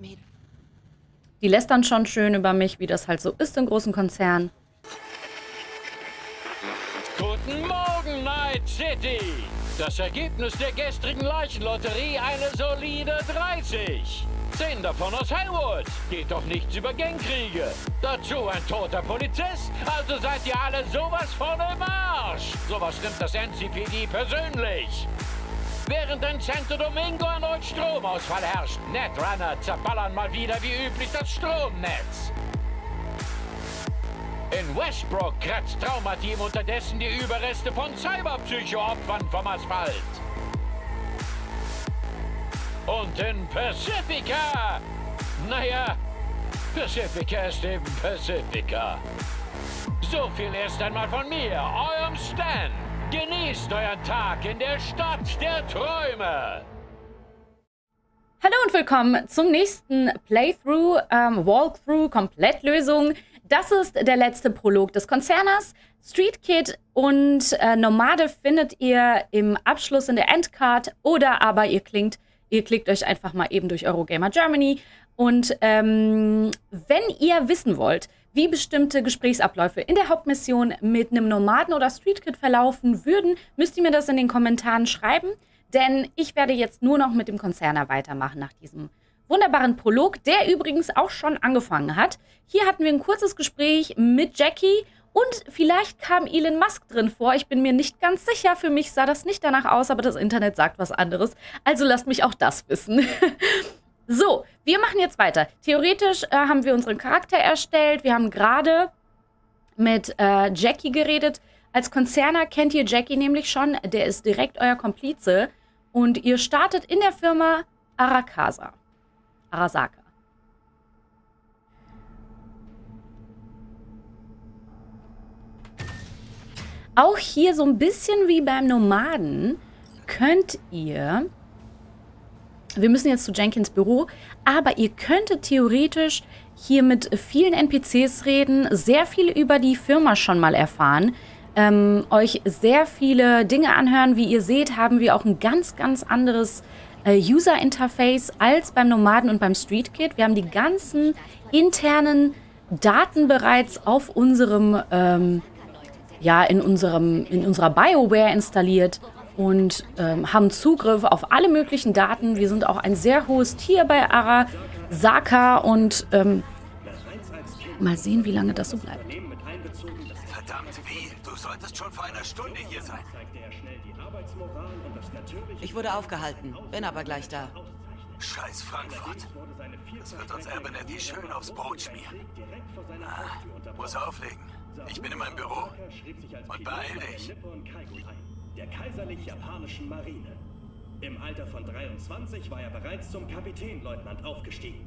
Mädel. Die lästern schon schön über mich, wie das halt so ist in großen Konzernen. Guten Morgen, Night City! Das Ergebnis der gestrigen Leichenlotterie eine solide 30. Zehn davon aus Hellwood. Geht doch nichts über Gangkriege. Dazu ein toter Polizist. Also seid ihr alle sowas von im Arsch. Sowas nimmt das NCPD persönlich. Während in Santo Domingo erneut Stromausfall herrscht. Netrunner zerballern mal wieder wie üblich das Stromnetz. In Westbrook kratzt Traumateam unterdessen die Überreste von Cyberpsycho-Opfern vom Asphalt. Und in Pacifica, naja, Pacifica ist eben Pacifica. So viel erst einmal von mir, eurem Stan. Genießt euren Tag in der Stadt der Träume. Hallo und willkommen zum nächsten Playthrough, ähm, Walkthrough, Komplettlösung. Das ist der letzte Prolog des Konzerners. Street Kid und äh, Nomade findet ihr im Abschluss in der Endcard oder aber ihr klingt Ihr klickt euch einfach mal eben durch Eurogamer Germany. Und ähm, wenn ihr wissen wollt, wie bestimmte Gesprächsabläufe in der Hauptmission mit einem Nomaden oder Streetkid verlaufen würden, müsst ihr mir das in den Kommentaren schreiben. Denn ich werde jetzt nur noch mit dem Konzerner weitermachen nach diesem wunderbaren Prolog, der übrigens auch schon angefangen hat. Hier hatten wir ein kurzes Gespräch mit Jackie und vielleicht kam Elon Musk drin vor. Ich bin mir nicht ganz sicher. Für mich sah das nicht danach aus, aber das Internet sagt was anderes. Also lasst mich auch das wissen. so, wir machen jetzt weiter. Theoretisch äh, haben wir unseren Charakter erstellt. Wir haben gerade mit äh, Jackie geredet. Als Konzerner kennt ihr Jackie nämlich schon. Der ist direkt euer Komplize. Und ihr startet in der Firma Arakasa. Arasaka. Auch hier so ein bisschen wie beim Nomaden könnt ihr, wir müssen jetzt zu Jenkins Büro, aber ihr könntet theoretisch hier mit vielen NPCs reden, sehr viel über die Firma schon mal erfahren, ähm, euch sehr viele Dinge anhören. Wie ihr seht, haben wir auch ein ganz, ganz anderes äh, User-Interface als beim Nomaden und beim Street Kid. Wir haben die ganzen internen Daten bereits auf unserem ähm, ja, in, unserem, in unserer BioWare installiert und ähm, haben Zugriff auf alle möglichen Daten. Wir sind auch ein sehr hohes Tier bei Arasaka und ähm, mal sehen, wie lange das so bleibt. Verdammt, wie? Du solltest schon vor einer Stunde hier sein. Ich wurde aufgehalten, bin aber gleich da. Scheiß Frankfurt. Das wird uns Abernethy schön aufs Brot schmieren. Ah, muss auflegen. Ich bin in meinem Büro. Und beeil dich. Der kaiserlich-japanischen Marine. Im Alter von 23 war er bereits zum Kapitänleutnant aufgestiegen.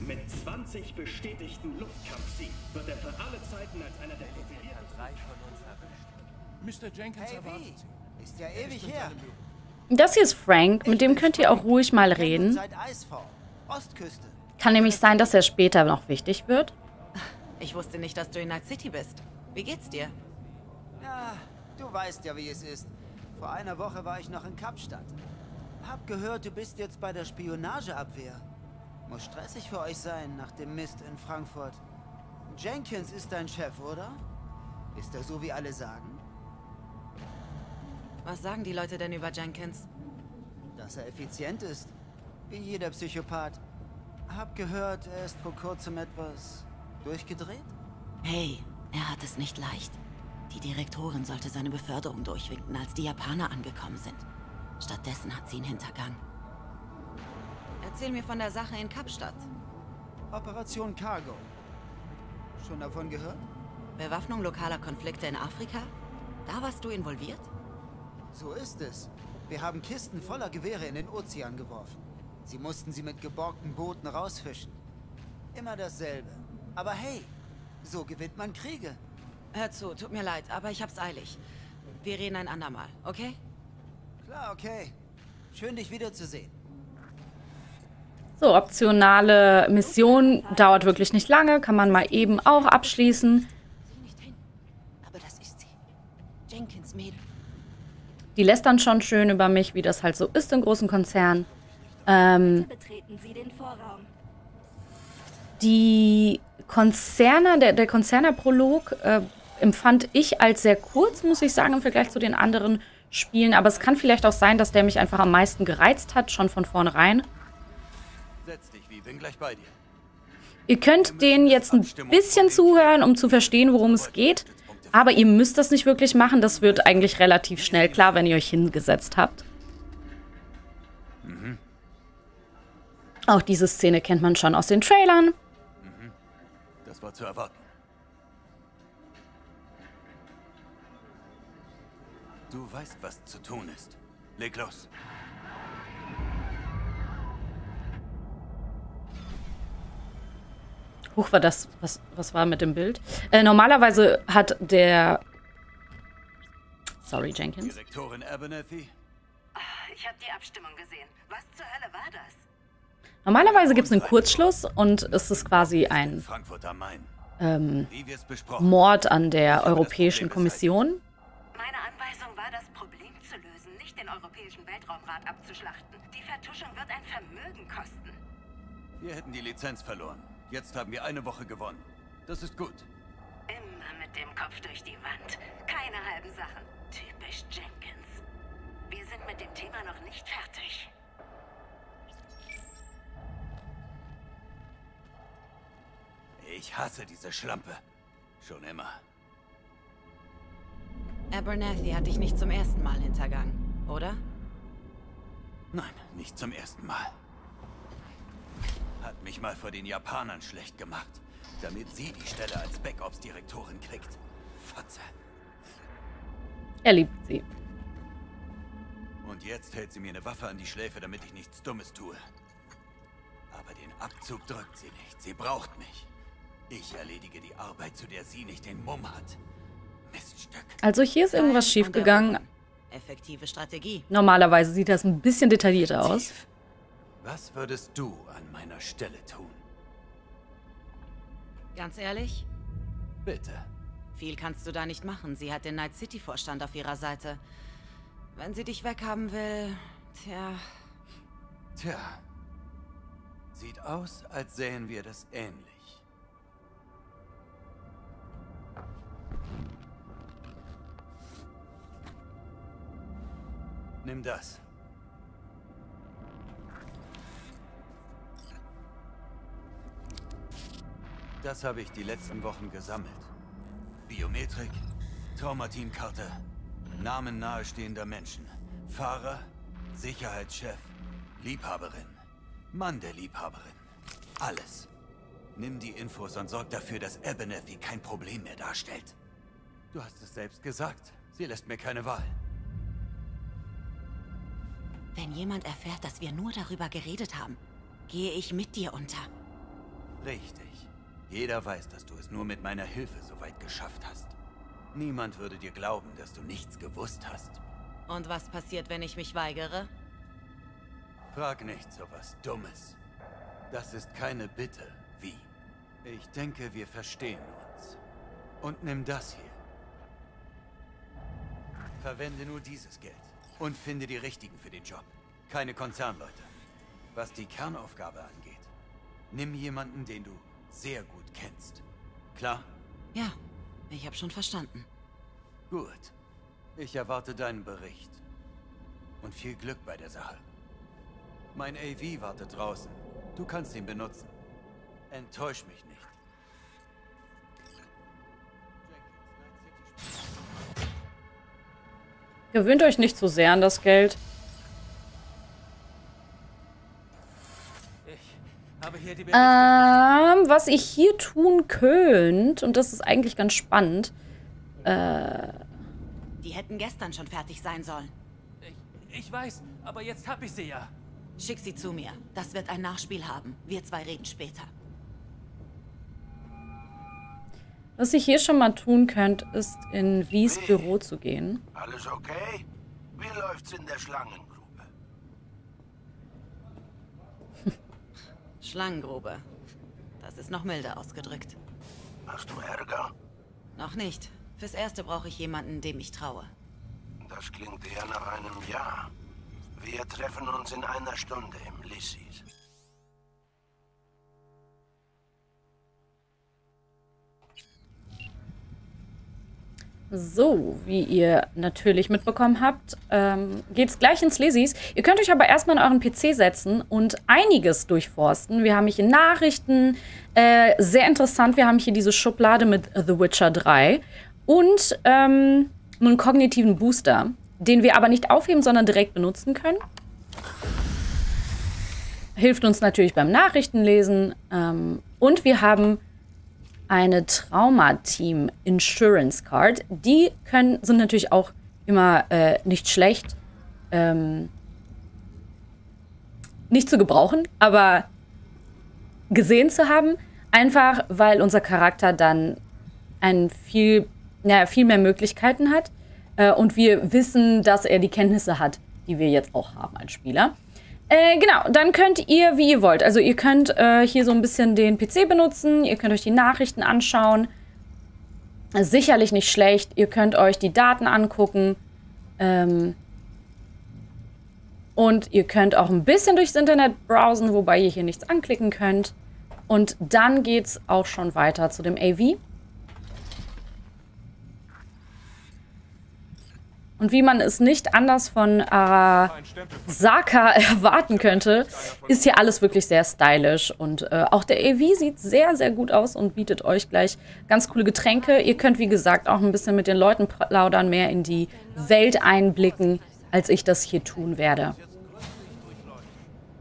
Mit 20 bestätigten Luftkampfsiegen wird er für alle Zeiten als einer der profiliertesten... Mr. Jenkins Hey, erwartet Sie. wie? Ist ja ewig her. Das hier ist Frank, mit dem könnt ihr auch ruhig mal reden. Seit Eisfall. Ostküste. Kann nämlich sein, dass er später noch wichtig wird. Ich wusste nicht, dass du in Night City bist. Wie geht's dir? Ja, du weißt ja, wie es ist. Vor einer Woche war ich noch in Kapstadt. Hab gehört, du bist jetzt bei der Spionageabwehr. Muss stressig für euch sein, nach dem Mist in Frankfurt. Jenkins ist dein Chef, oder? Ist er so, wie alle sagen? Was sagen die Leute denn über Jenkins? Dass er effizient ist. Wie jeder Psychopath. Hab gehört, er ist vor kurzem etwas durchgedreht? Hey, er hat es nicht leicht. Die Direktorin sollte seine Beförderung durchwinken, als die Japaner angekommen sind. Stattdessen hat sie ihn hintergangen. Erzähl mir von der Sache in Kapstadt. Operation Cargo. Schon davon gehört? Bewaffnung lokaler Konflikte in Afrika? Da warst du involviert? So ist es. Wir haben Kisten voller Gewehre in den Ozean geworfen. Sie mussten sie mit geborgten Booten rausfischen. Immer dasselbe. Aber hey, so gewinnt man Kriege. Hör zu, tut mir leid, aber ich hab's eilig. Wir reden ein andermal, okay? Klar, okay. Schön, dich wiederzusehen. So, optionale Mission dauert wirklich nicht lange, kann man mal eben auch abschließen. Sieh nicht hin. Aber das ist sie. Jenkins Mädel. Die lästern schon schön über mich, wie das halt so ist in großen Konzernen. Ähm, die Konzerner, der, der Konzerner-Prolog äh, empfand ich als sehr kurz, muss ich sagen, im Vergleich zu den anderen Spielen. Aber es kann vielleicht auch sein, dass der mich einfach am meisten gereizt hat, schon von vornherein. Setz dich, wie, bin gleich bei dir. Ihr könnt denen jetzt ein bisschen zuhören, um zu verstehen, worum es geht. Aber ihr müsst das nicht wirklich machen. Das wird eigentlich relativ schnell klar, wenn ihr euch hingesetzt habt. Auch diese Szene kennt man schon aus den Trailern. Das war zu erwarten. Du weißt, was zu tun ist. Leg los. Huch, war das. Was, was war mit dem Bild? Äh, normalerweise hat der. Sorry, Jenkins. Direktorin Abernathy? Ich habe die Abstimmung gesehen. Was zur Hölle war das? Normalerweise gibt es einen Kurzschluss und es ist quasi In ein ähm. Mord an der Europäischen Kommission. Weltraumrat abzuschlachten. Die Vertuschung wird ein Vermögen kosten. Wir hätten die Lizenz verloren. Jetzt haben wir eine Woche gewonnen. Das ist gut. Immer mit dem Kopf durch die Wand. Keine halben Sachen. Typisch Jenkins. Wir sind mit dem Thema noch nicht fertig. Ich hasse diese Schlampe. Schon immer. Abernathy hat dich nicht zum ersten Mal hintergangen, oder? Nein, nicht zum ersten Mal. Hat mich mal vor den Japanern schlecht gemacht, damit sie die Stelle als Backups-Direktorin kriegt. Fotze. Er liebt sie. Und jetzt hält sie mir eine Waffe an die Schläfe, damit ich nichts Dummes tue. Aber den Abzug drückt sie nicht. Sie braucht mich. Ich erledige die Arbeit, zu der sie nicht den Mumm hat. Miststück. Also hier ist irgendwas schiefgegangen. Effektive Strategie. Normalerweise sieht das ein bisschen detaillierter aus. Was würdest du an meiner Stelle tun? Ganz ehrlich, Bitte. viel kannst du da nicht machen. Sie hat den Night City-Vorstand auf ihrer Seite. Wenn sie dich weghaben will, tja, Tja. Sieht aus, als sähen wir das ähnlich. Nimm das. Das habe ich die letzten Wochen gesammelt. Biometrik, Traumateamkarte, Namen nahestehender Menschen, Fahrer, Sicherheitschef, Liebhaberin, Mann der Liebhaberin. Alles. Nimm die Infos und sorg dafür, dass Abernathy kein Problem mehr darstellt. Du hast es selbst gesagt. Sie lässt mir keine Wahl. Wenn jemand erfährt, dass wir nur darüber geredet haben, gehe ich mit dir unter. Richtig. Jeder weiß, dass du es nur mit meiner Hilfe so weit geschafft hast. Niemand würde dir glauben, dass du nichts gewusst hast. Und was passiert, wenn ich mich weigere? Frag nicht so was Dummes. Das ist keine Bitte. Wie? Ich denke, wir verstehen uns. Und nimm das hier. Verwende nur dieses Geld. Und finde die Richtigen für den Job. Keine Konzernleute. Was die Kernaufgabe angeht, nimm jemanden, den du sehr gut kennst. Klar? Ja, ich habe schon verstanden. Gut. Ich erwarte deinen Bericht. Und viel Glück bei der Sache. Mein AV wartet draußen. Du kannst ihn benutzen. Enttäusch mich nicht. Gewöhnt euch nicht zu sehr an das Geld. Ich habe hier die Ähm, was ich hier tun könnt, und das ist eigentlich ganz spannend. Die hätten gestern schon fertig sein sollen. Ich, ich weiß, aber jetzt hab ich sie ja. Schick sie zu mir. Das wird ein Nachspiel haben. Wir zwei reden später. Was ich hier schon mal tun könnt, ist in Wies Büro zu gehen. Alles okay? Wie läuft's in der Schlangengrube? Schlangengrube. Das ist noch milder ausgedrückt. Hast du Ärger? Noch nicht. Fürs Erste brauche ich jemanden, dem ich traue. Das klingt eher nach einem Ja. Wir treffen uns in einer Stunde im Lissis. So, wie ihr natürlich mitbekommen habt, ähm, geht's gleich ins Lesis. Ihr könnt euch aber erstmal in euren PC setzen und einiges durchforsten. Wir haben hier Nachrichten, äh, sehr interessant. Wir haben hier diese Schublade mit The Witcher 3 und ähm, einen kognitiven Booster, den wir aber nicht aufheben, sondern direkt benutzen können. Hilft uns natürlich beim Nachrichtenlesen. Ähm, und wir haben eine Trauma-Team Insurance Card. Die können, sind natürlich auch immer äh, nicht schlecht. Ähm, nicht zu gebrauchen, aber gesehen zu haben. Einfach, weil unser Charakter dann ein viel, ja, viel mehr Möglichkeiten hat. Äh, und wir wissen, dass er die Kenntnisse hat, die wir jetzt auch haben als Spieler. Äh, genau, dann könnt ihr, wie ihr wollt. Also ihr könnt äh, hier so ein bisschen den PC benutzen, ihr könnt euch die Nachrichten anschauen. Sicherlich nicht schlecht. Ihr könnt euch die Daten angucken. Ähm und ihr könnt auch ein bisschen durchs Internet browsen, wobei ihr hier nichts anklicken könnt. Und dann geht es auch schon weiter zu dem AV. Und wie man es nicht anders von Arasaka erwarten könnte, ist hier alles wirklich sehr stylisch. Und äh, auch der EV sieht sehr, sehr gut aus und bietet euch gleich ganz coole Getränke. Ihr könnt, wie gesagt, auch ein bisschen mit den Leuten plaudern, mehr in die Welt einblicken, als ich das hier tun werde.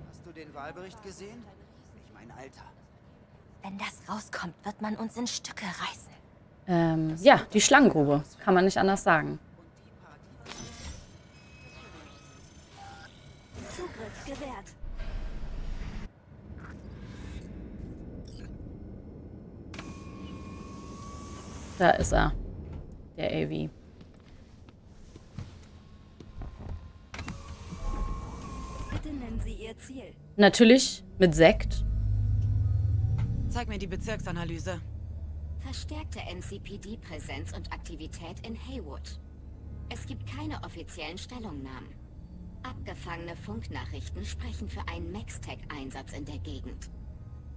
Hast du den Wahlbericht gesehen? Ich mein Alter. Wenn das rauskommt, wird man uns in Stücke reißen. Ähm, ja, die Schlangengrube. Kann man nicht anders sagen. Zugriff gewährt. Da ist er. Der AV. Bitte nennen Sie Ihr Ziel. Natürlich mit Sekt. Zeig mir die Bezirksanalyse. Verstärkte NCPD-Präsenz und Aktivität in Haywood. Es gibt keine offiziellen Stellungnahmen. Abgefangene Funknachrichten sprechen für einen Maxtech-Einsatz in der Gegend.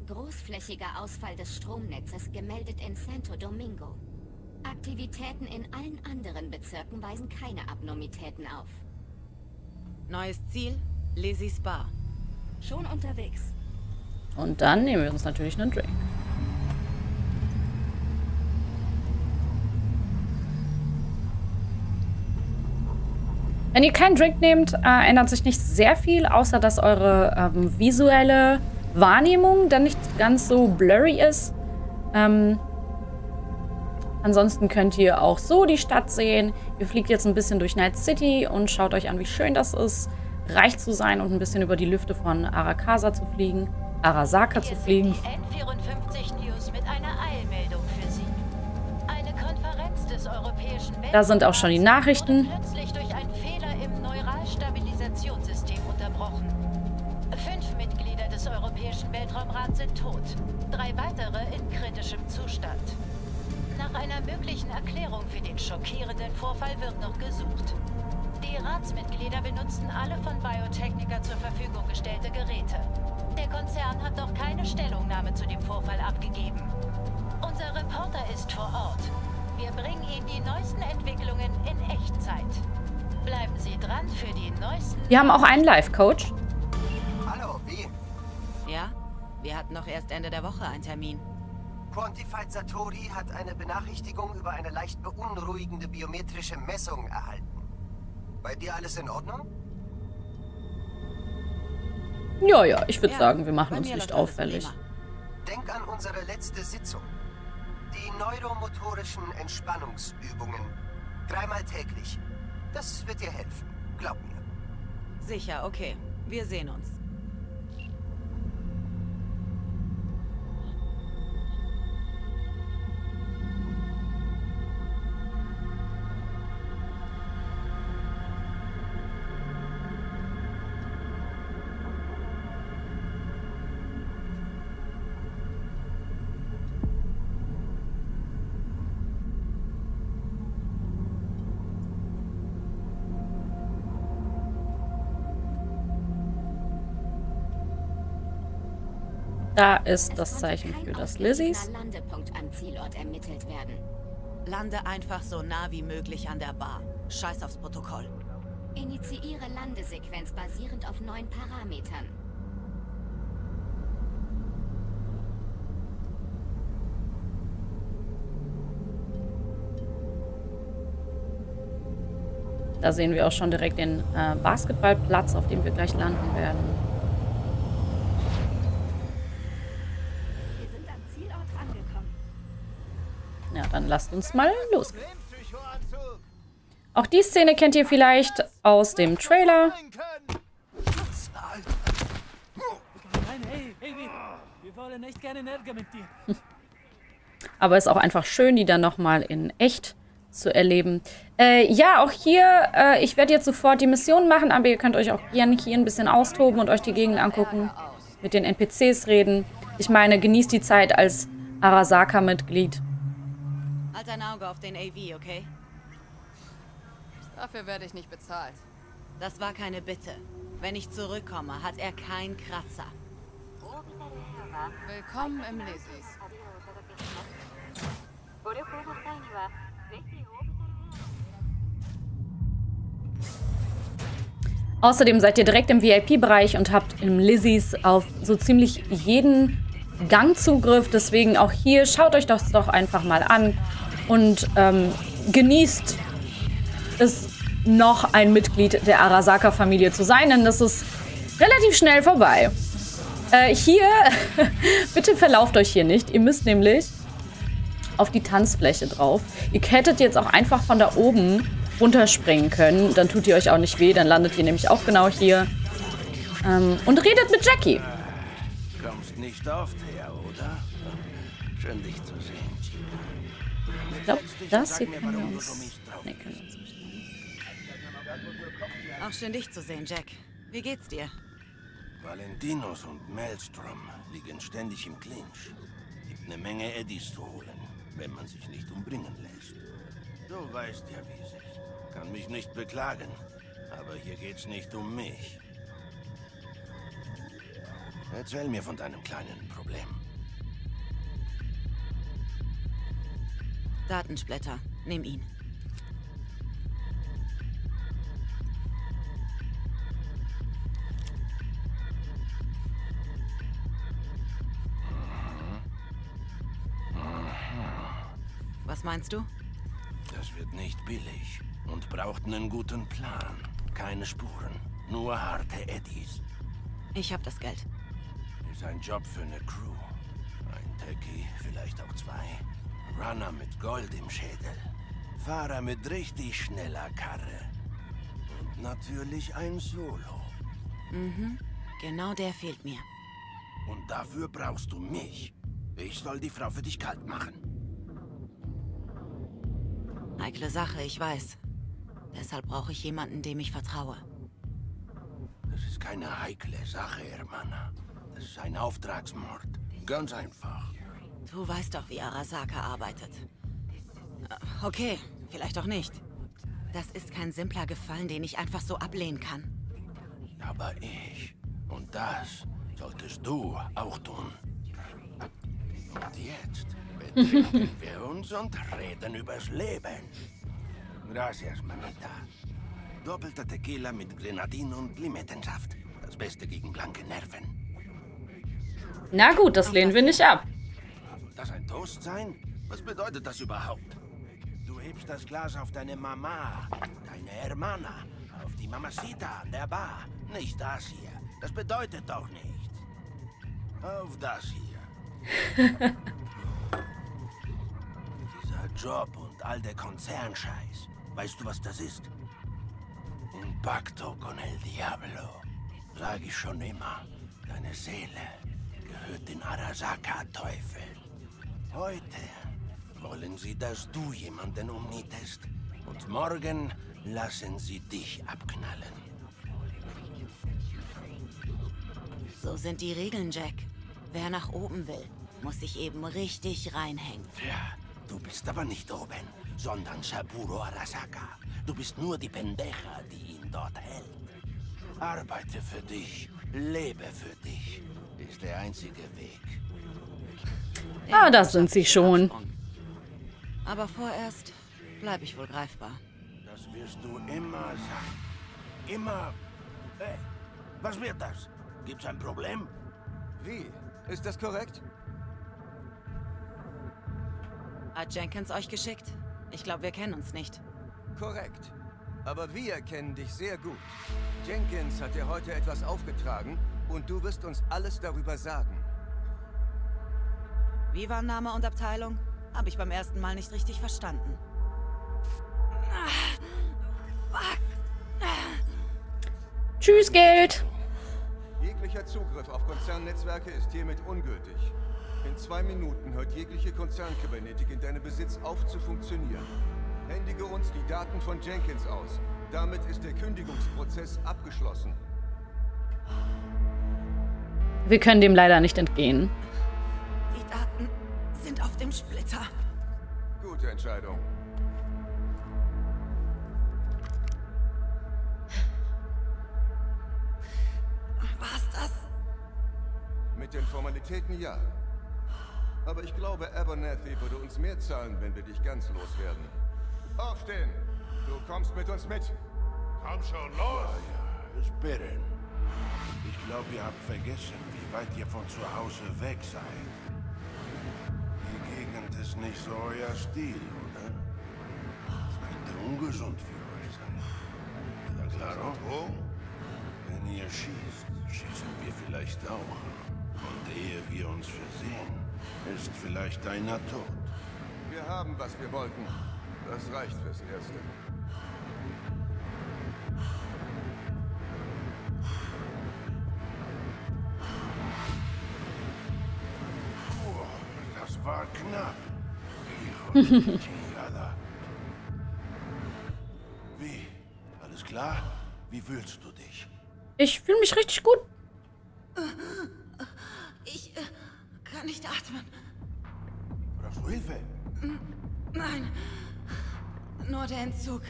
Großflächiger Ausfall des Stromnetzes gemeldet in Santo Domingo. Aktivitäten in allen anderen Bezirken weisen keine Abnormitäten auf. Neues Ziel, Lizzie's Bar. Schon unterwegs. Und dann nehmen wir uns natürlich einen Drink. Wenn ihr keinen Drink nehmt, äh, ändert sich nicht sehr viel, außer dass eure ähm, visuelle Wahrnehmung dann nicht ganz so blurry ist. Ähm, ansonsten könnt ihr auch so die Stadt sehen. Ihr fliegt jetzt ein bisschen durch Night City und schaut euch an, wie schön das ist, reich zu sein und ein bisschen über die Lüfte von Arakasa zu fliegen. Arasaka zu fliegen. Die N54 News mit einer Eilmeldung für Sie. Eine Konferenz des Europäischen Da sind auch schon die Nachrichten. Sind tot. Drei weitere in kritischem Zustand. Nach einer möglichen Erklärung für den schockierenden Vorfall wird noch gesucht. Die Ratsmitglieder benutzten alle von Biotechniker zur Verfügung gestellte Geräte. Der Konzern hat noch keine Stellungnahme zu dem Vorfall abgegeben. Unser Reporter ist vor Ort. Wir bringen Ihnen die neuesten Entwicklungen in Echtzeit. Bleiben Sie dran für die neuesten... Wir haben auch einen Live-Coach. Wir hatten noch erst Ende der Woche einen Termin. Quantified Satori hat eine Benachrichtigung über eine leicht beunruhigende biometrische Messung erhalten. Bei dir alles in Ordnung? Ja, ja, ich würde Ja, sagen, wir machen uns nicht auffällig. Denk an unsere letzte Sitzung. Die neuromotorischen Entspannungsübungen. Dreimal täglich. Das wird dir helfen. Glaub mir. Sicher, okay. Wir sehen uns. Da ist das Zeichen für das Lizzies. Landepunkt am Zielort ermittelt werden. Lande einfach so nah wie möglich an der Bar. Scheiß aufs Protokoll. Initiiere Landesequenz basierend auf neun Parametern. Da sehen wir auch schon direkt den äh, Basketballplatz, auf dem wir gleich landen werden. Dann lasst uns mal losgehen. Auch die Szene kennt ihr vielleicht aus dem Trailer. Aber ist auch einfach schön, die dann nochmal in echt zu erleben. Äh, ja, auch hier, äh, ich werde jetzt sofort die Mission machen, aber ihr könnt euch auch gerne hier ein bisschen austoben und euch die Gegend angucken, mit den NPCs reden. Ich meine, genießt die Zeit als Arasaka-Mitglied. Halt ein Auge auf den AV, okay? Dafür werde ich nicht bezahlt. Das war keine Bitte. Wenn ich zurückkomme, hat er keinen Kratzer. Willkommen im Lesis. Außerdem seid ihr direkt im VIP-Bereich und habt im Lizzies auf so ziemlich jeden Gang Zugriff. Deswegen auch hier, schaut euch das doch einfach mal an und ähm, genießt es noch ein Mitglied der Arasaka-Familie zu sein, denn das ist relativ schnell vorbei. Äh, hier, bitte verlauft euch hier nicht. Ihr müsst nämlich auf die Tanzfläche drauf. Ihr hättet jetzt auch einfach von da oben runterspringen können. Dann tut ihr euch auch nicht weh. Dann landet ihr nämlich auch genau hier. Ähm, und redet mit Jackie. Kommst nicht oft her, oder? Schön, dich glaube, das hier können wir uns... Nee, können wir uns nicht. Auch schön dich zu sehen, Jack. Wie geht's dir? Valentinos und Maelstrom liegen ständig im Clinch. Gibt eine Menge Eddies zu holen, wenn man sich nicht umbringen lässt. Du weißt ja, wie es ist. Kann mich nicht beklagen, aber hier geht's nicht um mich. Erzähl mir von deinem kleinen Problem. Datensplitter. Nimm ihn. Was meinst du? Das wird nicht billig und braucht einen guten Plan. Keine Spuren, nur harte Eddies. Ich hab das Geld. Ist ein Job für eine Crew. Ein Techie, vielleicht auch zwei. Runner mit Gold im Schädel. Fahrer mit richtig schneller Karre. Und natürlich ein Solo. Mhm. Genau der fehlt mir. Und dafür brauchst du mich. Ich soll die Frau für dich kalt machen. Heikle Sache, ich weiß. Deshalb brauche ich jemanden, dem ich vertraue. Das ist keine heikle Sache, Hermana. Das ist ein Auftragsmord. Ganz einfach. Du weißt doch, wie Arasaka arbeitet. Okay, vielleicht auch nicht. Das ist kein simpler Gefallen, den ich einfach so ablehnen kann. Aber ich. Und das solltest du auch tun. Und jetzt betreten wir uns und reden übers Leben. Gracias, Mamita. Doppelter Tequila mit Grenadin und Limettensaft. Das Beste gegen blanke Nerven. Na gut, das lehnen wir nicht ab. Soll das ein Toast sein? Was bedeutet das überhaupt? Du hebst das Glas auf deine Mama, deine Hermana, auf die Mamacita an der Bar. Nicht das hier. Das bedeutet doch nichts. Auf das hier. Dieser Job und all der Konzernscheiß. Weißt du, was das ist? Un pacto con el diablo. Sag ich schon immer. Deine Seele gehört den Arasaka-Teufel. Heute wollen sie, dass du jemanden umnietest. Und morgen lassen sie dich abknallen. So sind die Regeln, Jack. Wer nach oben will, muss sich eben richtig reinhängen. Ja, du bist aber nicht oben, sondern Saburo Arasaka. Du bist nur die Pendeja, die ihn dort hält. Arbeite für dich, lebe für dich. Ist der der einzige Weg. Ah, das sind sie schon. Aber vorerst bleibe ich wohl greifbar. Das wirst du immer sagen. Immer. Hey, was wird das? Gibt's ein Problem? Wie? Ist das korrekt? Hat Jenkins euch geschickt? Ich glaube, wir kennen uns nicht. Korrekt. Aber wir kennen dich sehr gut. Jenkins hat dir heute etwas aufgetragen und du wirst uns alles darüber sagen. Wie war Name und Abteilung? Habe ich beim ersten Mal nicht richtig verstanden. Tschüss, Geld. Jeglicher Zugriff auf Konzernnetzwerke ist hiermit ungültig. In zwei Minuten hört jegliche Konzernkybernetik in deinem Besitz auf zu funktionieren. Händige uns die Daten von Jenkins aus. Damit ist der Kündigungsprozess abgeschlossen. Wir können dem leider nicht entgehen. Sind auf dem Splitter. Gute Entscheidung. War's das? Mit den Formalitäten ja. Aber ich glaube, Abernathy würde uns mehr zahlen, wenn wir dich ganz loswerden. Aufstehen! Du kommst mit uns mit. Komm schon, los! Ja, ja, Sperren. Ich glaube, ihr habt vergessen, wie weit ihr von zu Hause weg seid. Ist nicht so euer Stil, oder? Das könnte ungesund für euch sein. Oder claro? Wenn ihr schießt, schießen wir vielleicht auch. Und ehe wir uns versehen, ist vielleicht einer tot. Wir haben, was wir wollten. Das reicht fürs Erste. Chingada. Wie? Alles klar? Wie fühlst du dich? Ich fühle mich richtig gut. Ich äh, kann nicht atmen. Brauchst du Hilfe? Nein. Nur der Entzug.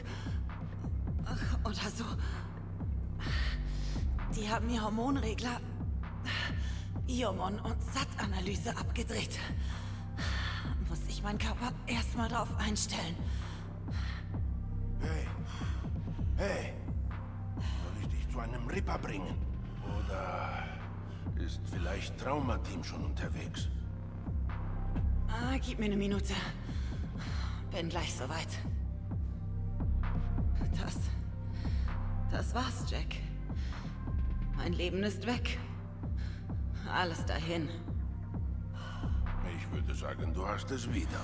Oder so. Die haben mir Hormonregler, Iomon und SAT-Analyse abgedreht. Meinen Körper erstmal drauf einstellen. Hey. Hey. Soll ich dich zu einem Ripper bringen? Oder ist vielleicht Traumateam schon unterwegs? Ah, gib mir eine Minute. Bin gleich soweit. Das. Das war's, Jack. Mein Leben ist weg. Alles dahin. Ich würde sagen, du hast es wieder.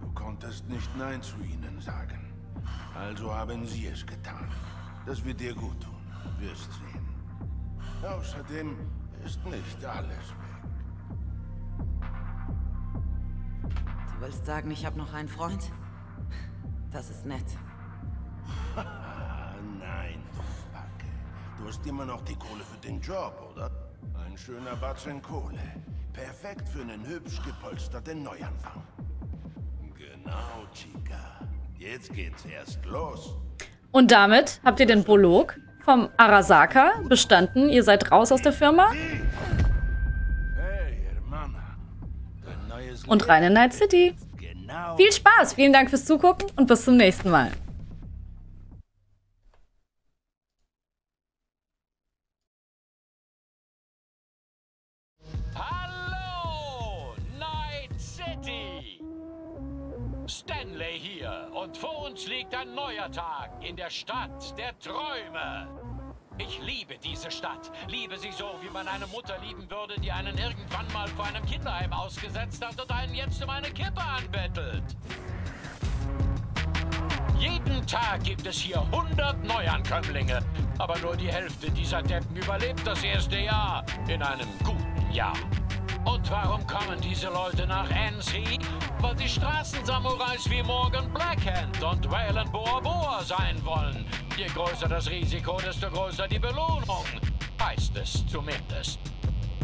Du konntest nicht Nein zu ihnen sagen. Also haben sie es getan. Das wird dir gut tun. Wirst sehen. Außerdem ist nicht alles weg. Du willst sagen, ich habe noch einen Freund? Das ist nett. Nein, Duftbacke. Du hast immer noch die Kohle für den Job, oder? Ein schöner Batzen Kohle. Perfekt für einen hübsch gepolsterten Neuanfang. Genau, Chica. Jetzt geht's erst los. Und damit habt ihr den Prolog vom Arasaka bestanden. Ihr seid raus aus der Firma und rein in Night City. Genau. Viel Spaß, vielen Dank fürs Zugucken und bis zum nächsten Mal. Stanley hier und vor uns liegt ein neuer Tag in der Stadt der Träume. Ich liebe diese Stadt, liebe sie so, wie man eine Mutter lieben würde, die einen irgendwann mal vor einem Kinderheim ausgesetzt hat und einen jetzt um eine Kippe anbettelt. Jeden Tag gibt es hier 100 Neuankömmlinge, aber nur die Hälfte dieser Deppen überlebt das erste Jahr in einem guten Jahr. Und warum kommen diese Leute nach NC? Weil sie Straßensamurais wie Morgan Blackhand und Waylon Boa Boa sein wollen. Je größer das Risiko, desto größer die Belohnung. Heißt es zumindest.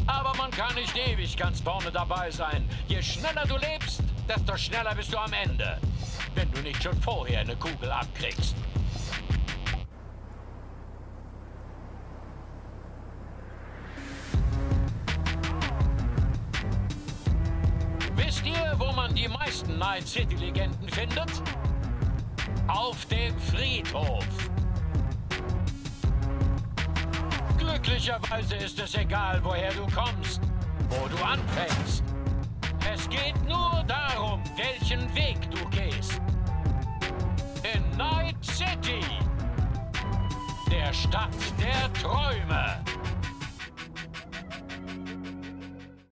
Aber man kann nicht ewig ganz vorne dabei sein. Je schneller du lebst, desto schneller bist du am Ende. Wenn du nicht schon vorher eine Kugel abkriegst. Night City-Legenden findet? Auf dem Friedhof. Glücklicherweise ist es egal, woher du kommst, wo du anfängst. Es geht nur darum, welchen Weg du gehst. In Night City, der Stadt der Träume.